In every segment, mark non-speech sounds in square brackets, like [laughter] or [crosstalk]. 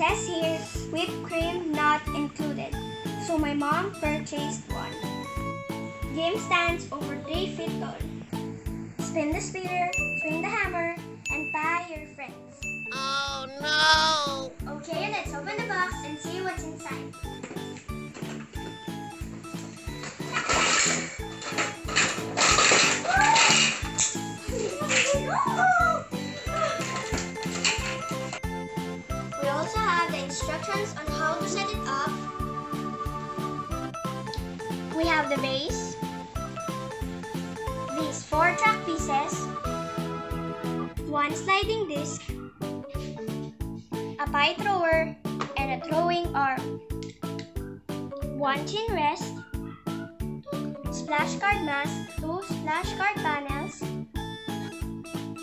says here, whipped cream not included. So my mom purchased one. Game stands over 3 feet tall. Spin the spinner, swing the hammer, and buy your friends. Oh no! Okay, let's open the box and see what's inside. Have the base, these four track pieces, one sliding disc, a pie thrower, and a throwing arm. One chin rest, splash card mask, two splash card panels,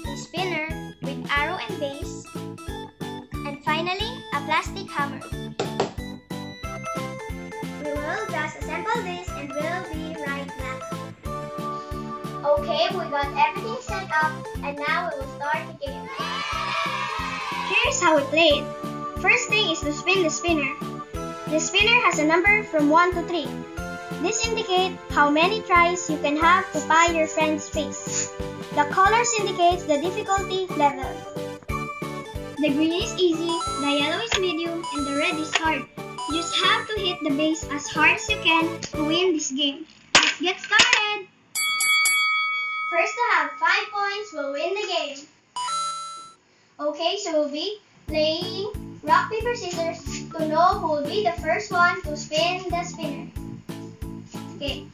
a spinner with arrow and base, and finally, a plastic hammer. Will just assemble this and we'll be right back. Okay, we got everything set up and now we will start the game. Here's how we play it. First thing is to spin the spinner. The spinner has a number from 1 to 3. This indicates how many tries you can have to pie your friend's face. The colors indicates the difficulty level. The green is easy, the yellow is medium, and the red is hard. You just have to hit the base as hard as you can to win this game. Let's get started! First to have 5 points will win the game. Okay, so we'll be playing rock, paper, scissors to know who will be the first one to spin the spinner. Okay.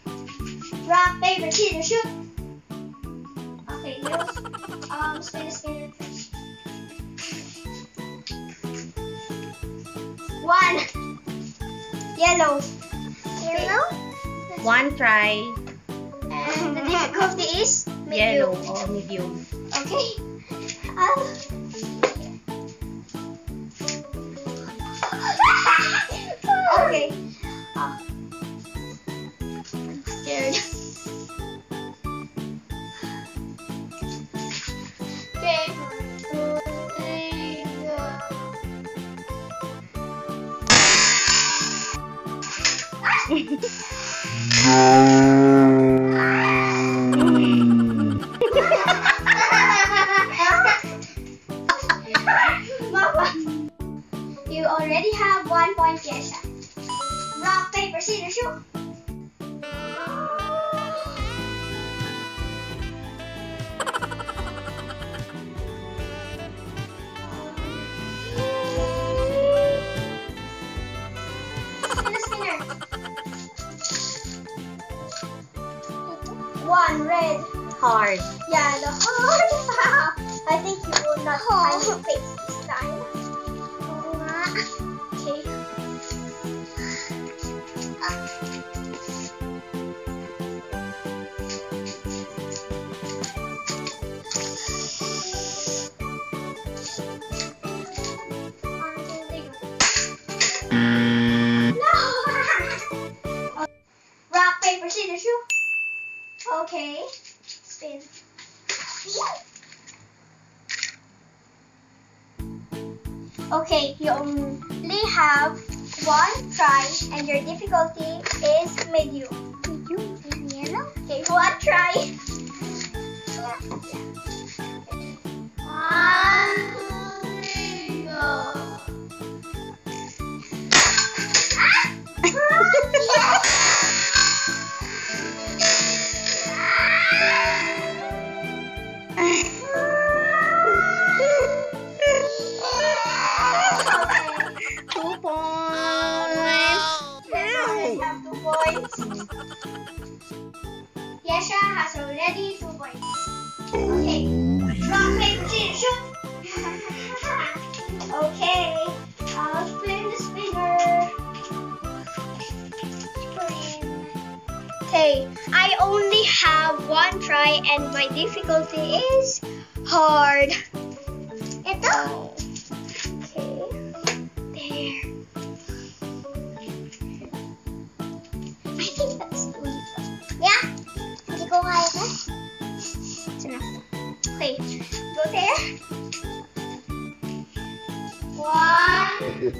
Rock, paper, scissors, shoot! Okay, you um, spin the spinner first. One. Yellow. Yellow? One try. And the difficulty is Yellow medium. or medium. Okay. Ah. [laughs] okay. Mama, One red. Hard. Yeah, the heart. [laughs] I think you will not find your face this time. Okay. No! And your difficulty have two points. Yesha has already two points. Oh, okay. Rock, paper, scissors, shoot. okay. I'll spin the spinner. Spin. Okay. I only have one try and my difficulty is hard. Ito. Okay. There.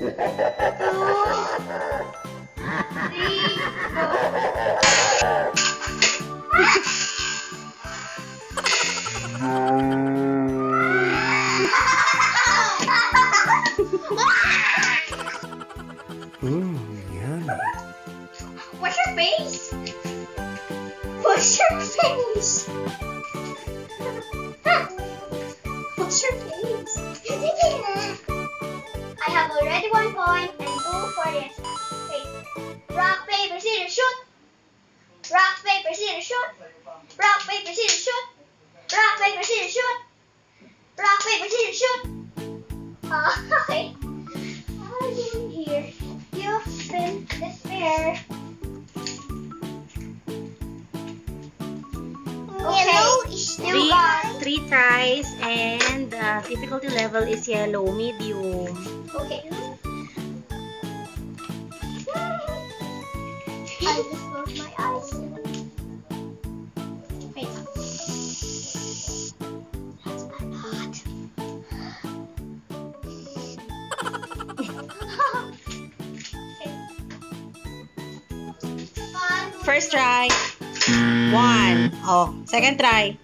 Oh, scissors, shoot. Rock, paper, scissors, shoot. Rock, paper, scissors, shoot. Rock, paper, scissors, shoot. Uh, okay. What are you doing here? You spin the spinner. Okay, you Three, three tries and the difficulty level is yellow, medium. Okay. I just try. One. Oh, second try.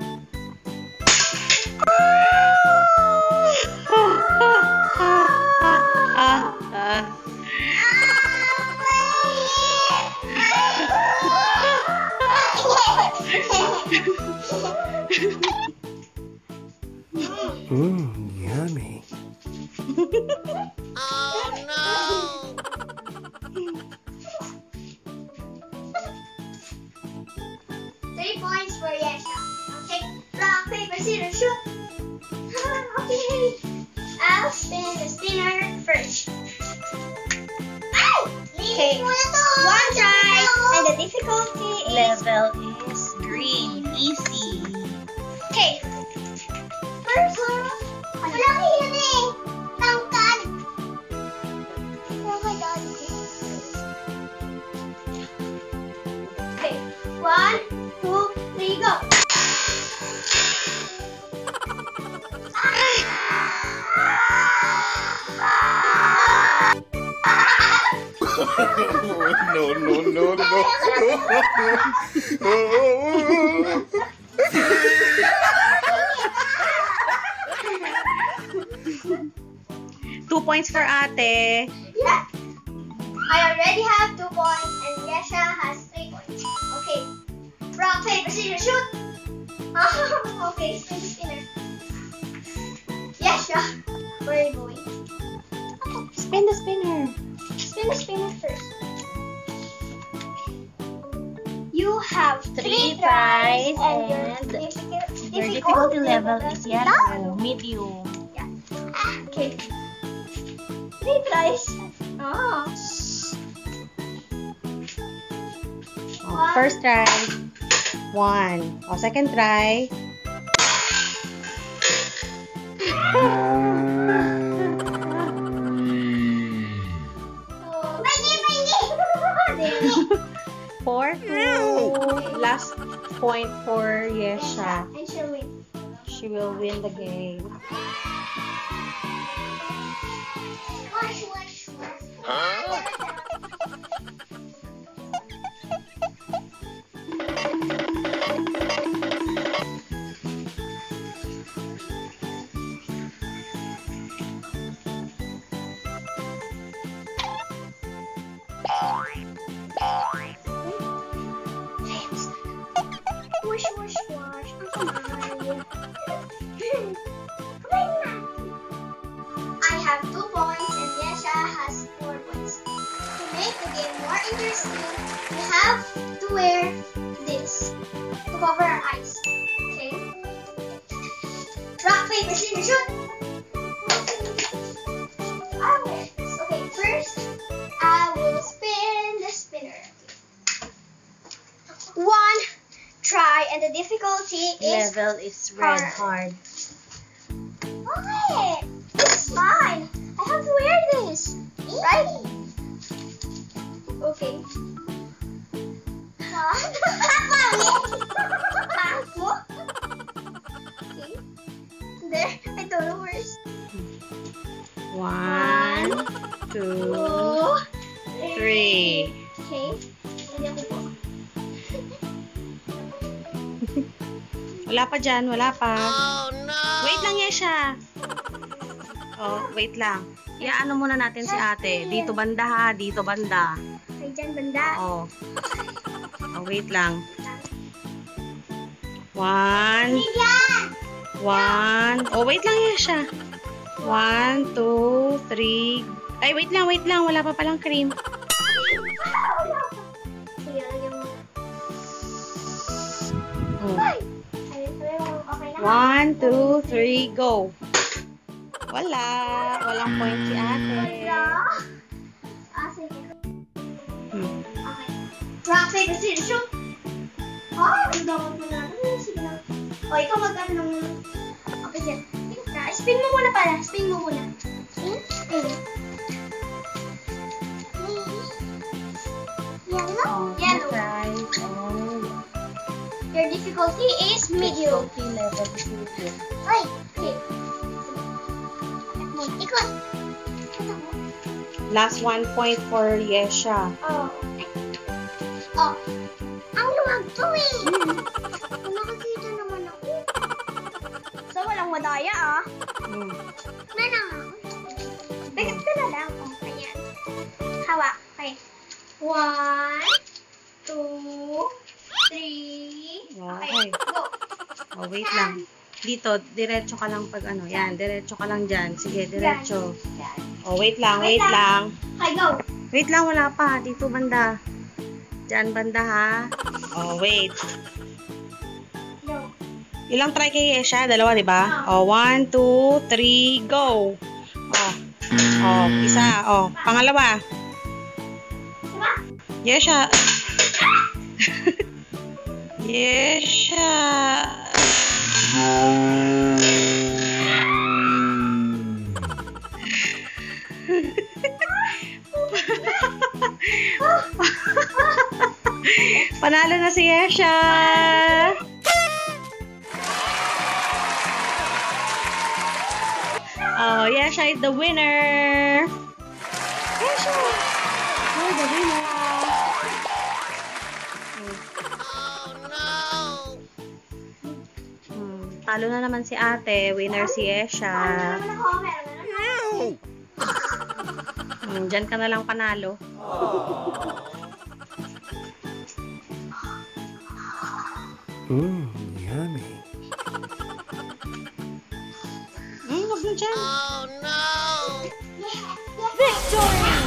Paper, scissors, shoot. okay. I'll spin the spinner first. Okay, one try, and the difficulty is... Level is green. Easy. Okay. First one. Eh. Oh. Okay. One, two, three, go. No, no, no, no, no. Two points for ate. Yeah. I already have two points and Yesha has three points. Okay. Rock, paper, scissors, shoot. [laughs] okay, spin the spinner. Yesha, where are you going? Spin the spinner. Spin the first. You have three, Three tries, tries and, your, and difficult, Your difficulty level is yellow. Medium. Okay. Three tries. Oh. Ah. Oh, first try. One. Oh, second try. Point for Yesha. And she'll win. She will win the game. Wash, wash, wash. Wash. I have two points and Yesha has four points. To make the game more interesting, we have to wear this to cover our eyes. Is Level is red hard. hard. Why? It's fine. I have to wear this. Right? Okay. okay. [laughs] There. I don't know where it's. One, Two. three. Wala pa dyan, wala pa. Oh, no! Wait lang, Yesha. Oh, wait lang. Iyaano muna natin si ate. Dito banda ha, dito banda. Ay, dyan banda. Oh. Oh, wait lang. One, one. Oh, wait lang, Yesha. One, two, three. Ay, wait lang, wait lang. Wala pa palang cream. One, two, three, go. Wala. Walang point si ate. Wala. Ah, sige. Hmm. Okay. Rock, paper, scissors, shoot! Ah, ang dapat mo na. Sige na. O, ikaw magkano nung... Okay, sige. Spin mo muna pala. Spin mo muna. Spin? Spin. Yellow? Oh, Yellow. Difficulty is medium. Difficulty level is medium. Ay, okay. Ikot. Last one point for Yesha. Oh. Oh. Ang luwag to eh. Nakakita naman ako. So, walang madaya ah. Hmm. Nana. Bakit ka na lang? Oh, ayan. Hawak. Okay. One, two, three. Okay. go. Oh, wait lang. Dito, diretso ka lang pag ano. Yan, diretso ka lang dyan. Sige, diretso. Oh, wait lang, Wait lang. Okay, go. Wait lang, wala pa. Dito banda. Dyan banda ha. Oh, wait. Ilang try kay Yesha? Dalawa, di ba? Oh, one, two, three, go. Oh. Oh, isa. Oh, pangalawa. Diba? Yesha. [laughs] Yesha. The winner. Yesha, you're the winner. Hmm, talo na naman si ate. Winner si ako. Hmm, dyan ka na lang panalo. Mmm, yummy. Hmm, wag mo dyan.